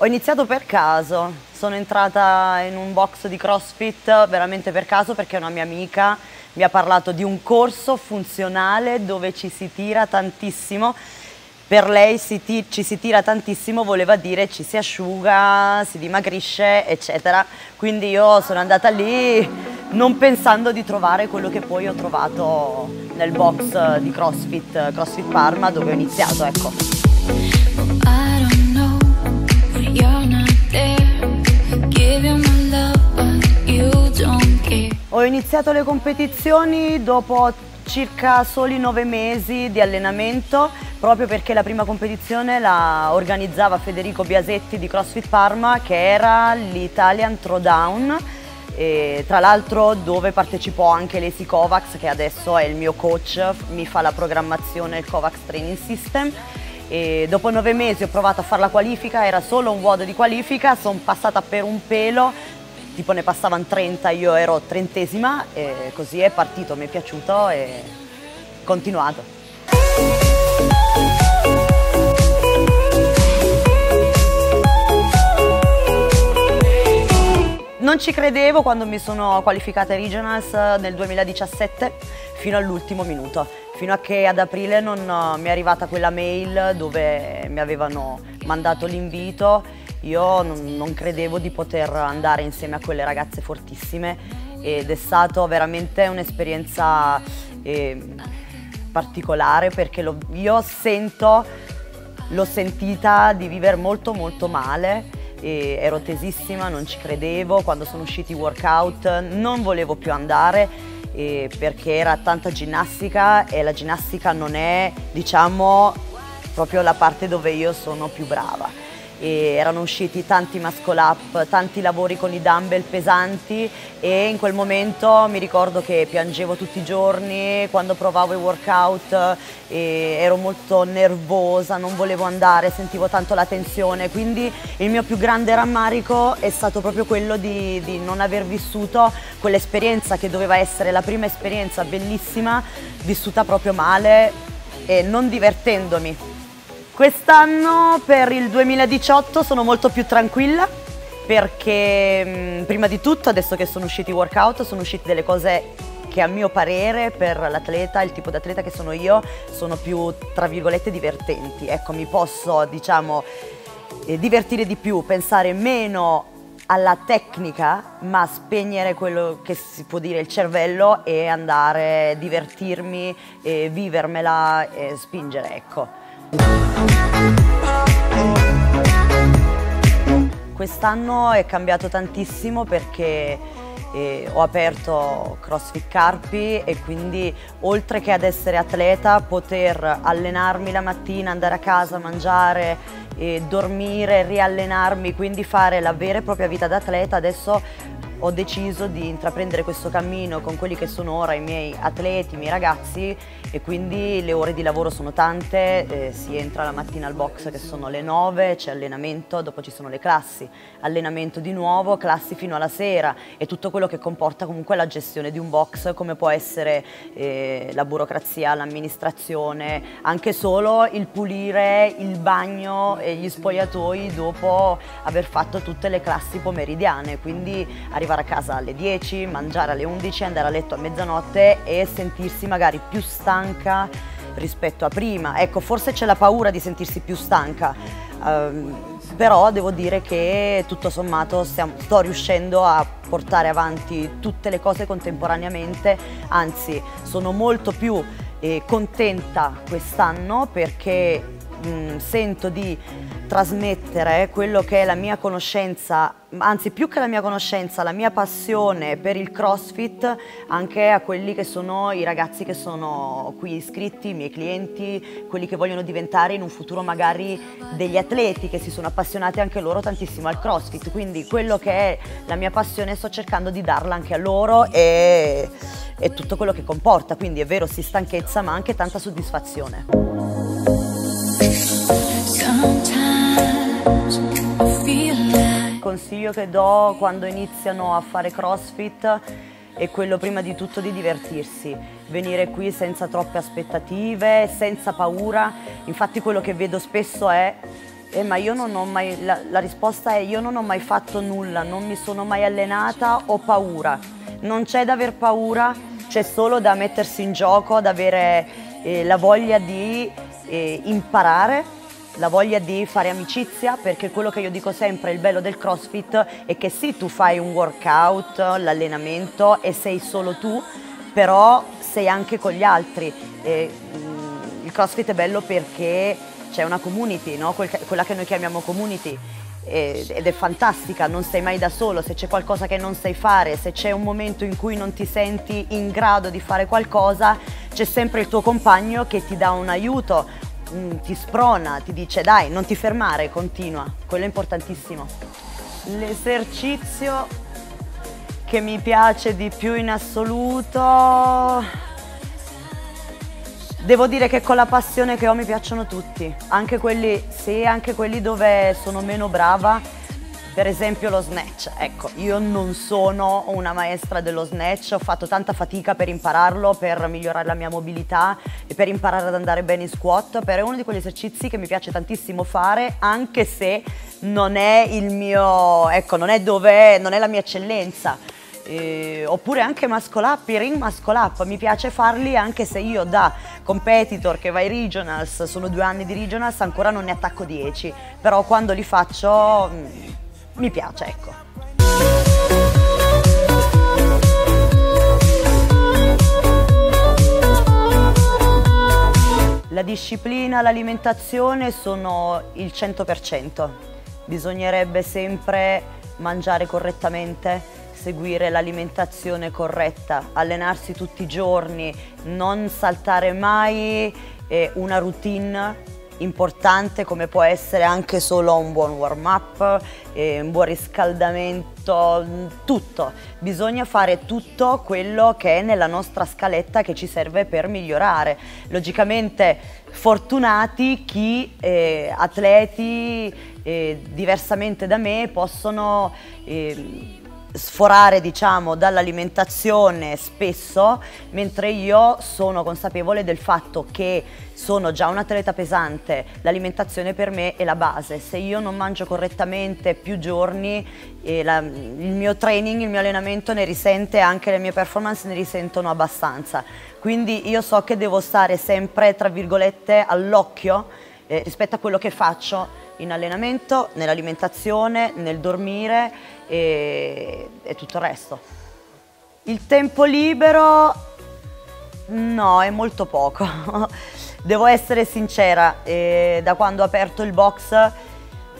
Ho iniziato per caso, sono entrata in un box di CrossFit veramente per caso perché una mia amica mi ha parlato di un corso funzionale dove ci si tira tantissimo. Per lei si ci si tira tantissimo voleva dire ci si asciuga, si dimagrisce, eccetera. Quindi io sono andata lì non pensando di trovare quello che poi ho trovato nel box di CrossFit, CrossFit Parma dove ho iniziato, ecco. Ho iniziato le competizioni dopo circa soli nove mesi di allenamento proprio perché la prima competizione la organizzava Federico Biasetti di CrossFit Parma che era l'Italian Throwdown e tra l'altro dove partecipò anche Lacey Kovacs che adesso è il mio coach, mi fa la programmazione il Kovacs Training System e dopo nove mesi ho provato a fare la qualifica, era solo un vuoto di qualifica, sono passata per un pelo, tipo ne passavano 30, io ero trentesima e così è partito, mi è piaciuto e continuato. Non ci credevo quando mi sono qualificata ai Regionals nel 2017 fino all'ultimo minuto. Fino a che ad aprile non eh, mi è arrivata quella mail dove mi avevano mandato l'invito, io non, non credevo di poter andare insieme a quelle ragazze fortissime ed è stata veramente un'esperienza eh, particolare perché lo, io sento, l'ho sentita di vivere molto molto male e ero tesissima, non ci credevo, quando sono usciti i workout non volevo più andare perché era tanta ginnastica e la ginnastica non è diciamo proprio la parte dove io sono più brava e erano usciti tanti muscle up, tanti lavori con i dumbbell pesanti e in quel momento mi ricordo che piangevo tutti i giorni quando provavo i workout ero molto nervosa, non volevo andare, sentivo tanto la tensione, quindi il mio più grande rammarico è stato proprio quello di, di non aver vissuto quell'esperienza che doveva essere la prima esperienza bellissima, vissuta proprio male e non divertendomi Quest'anno per il 2018 sono molto più tranquilla perché mh, prima di tutto adesso che sono usciti i workout sono uscite delle cose che a mio parere per l'atleta, il tipo di atleta che sono io, sono più tra virgolette divertenti. Ecco, mi posso diciamo eh, divertire di più, pensare meno alla tecnica ma spegnere quello che si può dire il cervello e andare a divertirmi e vivermela e spingere ecco. Quest'anno è cambiato tantissimo perché eh, ho aperto CrossFit Carpi e quindi oltre che ad essere atleta poter allenarmi la mattina, andare a casa, mangiare, dormire, riallenarmi, quindi fare la vera e propria vita d'atleta, adesso ho deciso di intraprendere questo cammino con quelli che sono ora i miei atleti, i miei ragazzi e quindi le ore di lavoro sono tante, eh, si entra la mattina al box che sono le 9, c'è allenamento, dopo ci sono le classi, allenamento di nuovo, classi fino alla sera e tutto quello che comporta comunque la gestione di un box come può essere eh, la burocrazia, l'amministrazione, anche solo il pulire il bagno e gli spogliatoi dopo aver fatto tutte le classi pomeridiane, quindi arrivare a casa alle 10, mangiare alle 11, andare a letto a mezzanotte e sentirsi magari più stanca rispetto a prima. Ecco, forse c'è la paura di sentirsi più stanca, um, però devo dire che tutto sommato stiamo, sto riuscendo a portare avanti tutte le cose contemporaneamente, anzi sono molto più eh, contenta quest'anno perché mh, sento di trasmettere quello che è la mia conoscenza, anzi più che la mia conoscenza, la mia passione per il CrossFit anche a quelli che sono i ragazzi che sono qui iscritti, i miei clienti, quelli che vogliono diventare in un futuro magari degli atleti che si sono appassionati anche loro tantissimo al CrossFit, quindi quello che è la mia passione sto cercando di darla anche a loro e, e tutto quello che comporta, quindi è vero sì stanchezza ma anche tanta soddisfazione. Consiglio che do quando iniziano a fare crossfit è quello prima di tutto di divertirsi, venire qui senza troppe aspettative, senza paura. Infatti quello che vedo spesso è Eh, ma io non ho mai, la, la risposta è io non ho mai fatto nulla, non mi sono mai allenata, ho paura. Non c'è da aver paura, c'è solo da mettersi in gioco, da avere eh, la voglia di eh, imparare la voglia di fare amicizia, perché quello che io dico sempre, il bello del CrossFit è che sì, tu fai un workout, l'allenamento e sei solo tu, però sei anche con gli altri. E, mm, il CrossFit è bello perché c'è una community, no? quella che noi chiamiamo community ed è fantastica, non sei mai da solo, se c'è qualcosa che non sai fare, se c'è un momento in cui non ti senti in grado di fare qualcosa, c'è sempre il tuo compagno che ti dà un aiuto, Mm, ti sprona, ti dice dai, non ti fermare, continua. Quello è importantissimo. L'esercizio che mi piace di più in assoluto... Devo dire che con la passione che ho mi piacciono tutti, anche quelli, sì, anche quelli dove sono meno brava, per esempio lo snatch, ecco, io non sono una maestra dello snatch, ho fatto tanta fatica per impararlo, per migliorare la mia mobilità e per imparare ad andare bene in squat, però è uno di quegli esercizi che mi piace tantissimo fare, anche se non è il mio, ecco, non è dove, non è la mia eccellenza. Eh, oppure anche muscle up, i ring muscle up, mi piace farli anche se io da competitor che va ai regionals, sono due anni di regionals, ancora non ne attacco 10, però quando li faccio mm, mi piace, ecco. La disciplina, l'alimentazione sono il 100%. Bisognerebbe sempre mangiare correttamente, seguire l'alimentazione corretta, allenarsi tutti i giorni, non saltare mai eh, una routine importante come può essere anche solo un buon warm up, eh, un buon riscaldamento, tutto. Bisogna fare tutto quello che è nella nostra scaletta che ci serve per migliorare. Logicamente fortunati chi eh, atleti eh, diversamente da me possono eh, sforare diciamo dall'alimentazione spesso mentre io sono consapevole del fatto che sono già un atleta pesante. L'alimentazione per me è la base. Se io non mangio correttamente più giorni eh, la, il mio training il mio allenamento ne risente anche le mie performance ne risentono abbastanza. Quindi io so che devo stare sempre tra virgolette all'occhio eh, rispetto a quello che faccio in allenamento, nell'alimentazione, nel dormire e, e tutto il resto. Il tempo libero no, è molto poco. Devo essere sincera, eh, da quando ho aperto il box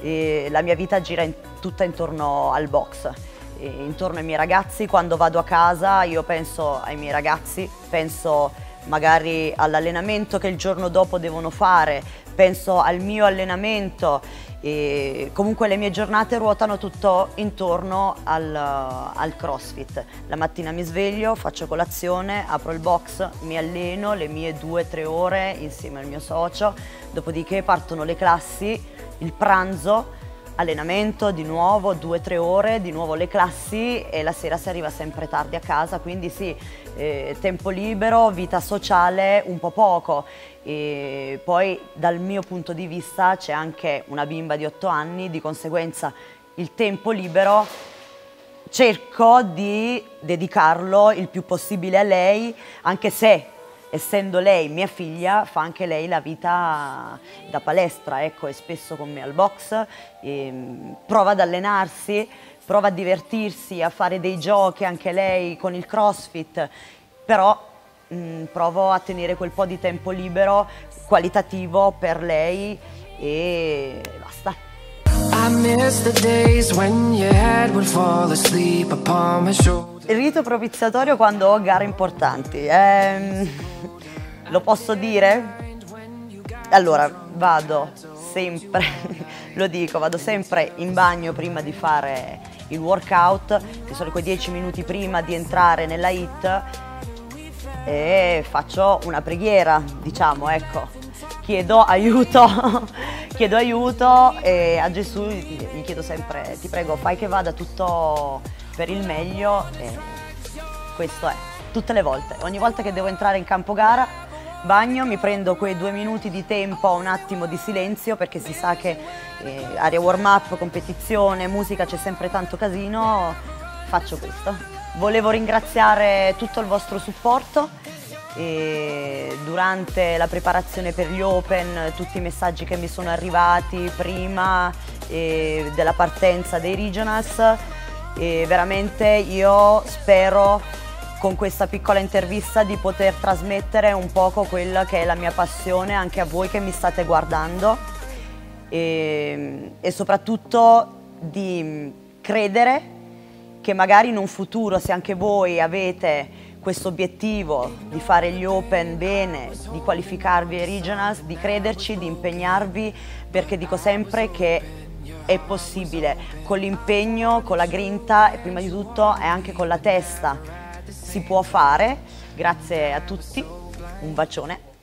eh, la mia vita gira in, tutta intorno al box, eh, intorno ai miei ragazzi. Quando vado a casa io penso ai miei ragazzi, penso magari all'allenamento che il giorno dopo devono fare, penso al mio allenamento e comunque le mie giornate ruotano tutto intorno al, al, crossfit. La mattina mi sveglio, faccio colazione, apro il box, mi alleno le mie due o tre ore insieme al mio socio, dopodiché partono le classi, il pranzo, allenamento di nuovo, due o tre ore, di nuovo le classi e la sera si arriva sempre tardi a casa, quindi sì, eh, tempo libero, vita sociale un po' poco. E poi dal mio punto di vista c'è anche una bimba di otto anni, di conseguenza il tempo libero cerco di dedicarlo il più possibile a lei, anche se essendo lei mia figlia, fa anche lei la vita da palestra, ecco, è spesso con me al box, prova ad allenarsi, prova a divertirsi, a fare dei giochi anche lei con il crossfit, però mh, provo a tenere quel po' di tempo libero qualitativo per lei e basta. Il rito propiziatorio quando ho gare importanti. Ehm, lo posso dire? Allora, vado sempre, lo dico, vado sempre in bagno prima di fare il workout, che sono quei 10 minuti prima di entrare nella hit e faccio una preghiera, diciamo, ecco. Chiedo aiuto, chiedo aiuto e a Gesù gli chiedo sempre, ti prego, fai che vada tutto per il meglio e questo è, tutte le volte. Ogni volta che devo entrare in campo gara bagno, mi prendo quei due minuti di tempo, un attimo di silenzio perché si sa che eh, area warm up, competizione, musica, c'è sempre tanto casino, faccio questo. Volevo ringraziare tutto il vostro supporto durante la preparazione per gli Open, tutti i messaggi che mi sono arrivati prima della partenza dei Regionals. E veramente io spero con questa piccola intervista di poter trasmettere un poco quella che è la mia passione anche a voi che mi state guardando. E, e soprattutto di credere che magari in un futuro se anche voi avete questo obiettivo di fare gli open bene, di qualificarvi ai regionals, di crederci, di impegnarvi perché dico sempre che è possibile con l'impegno, con la grinta e prima di tutto e anche con la testa si può fare. Grazie a tutti, un bacione.